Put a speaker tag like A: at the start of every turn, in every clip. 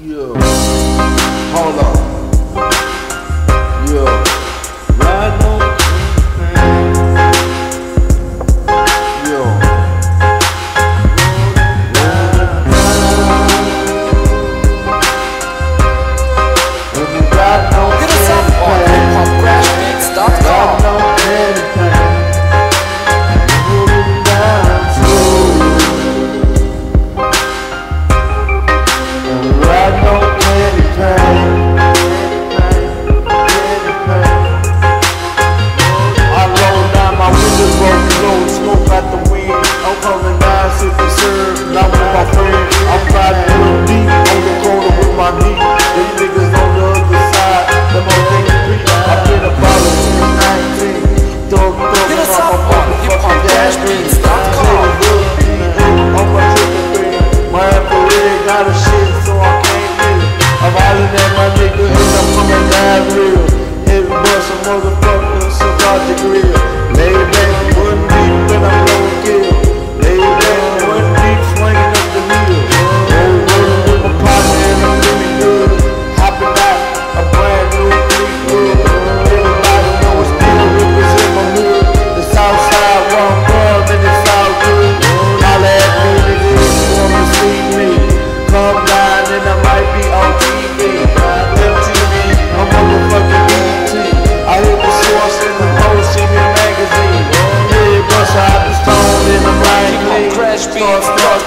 A: Yo. Motherfuckers, survived the grill. Maybe.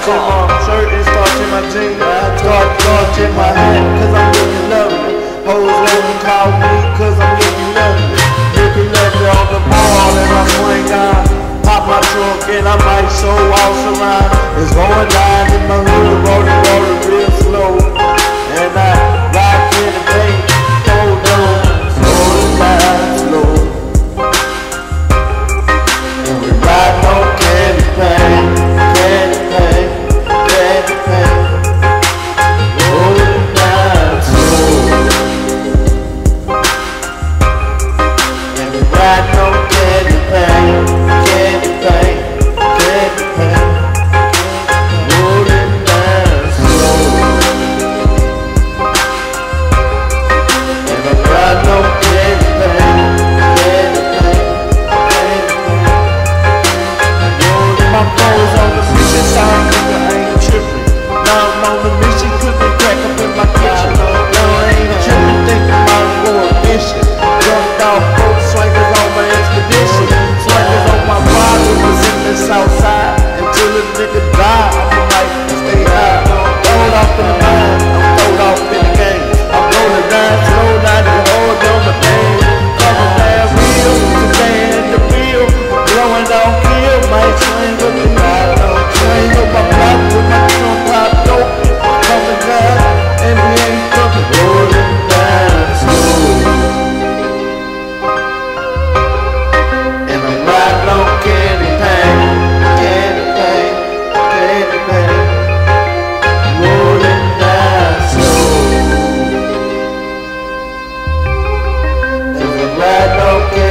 A: starching my shirt and starching my jeans. I start starching my hat cause I'm looking lovely. Hoes love to call me cause I'm got no vibe. Stay high, roll off in the Red Oak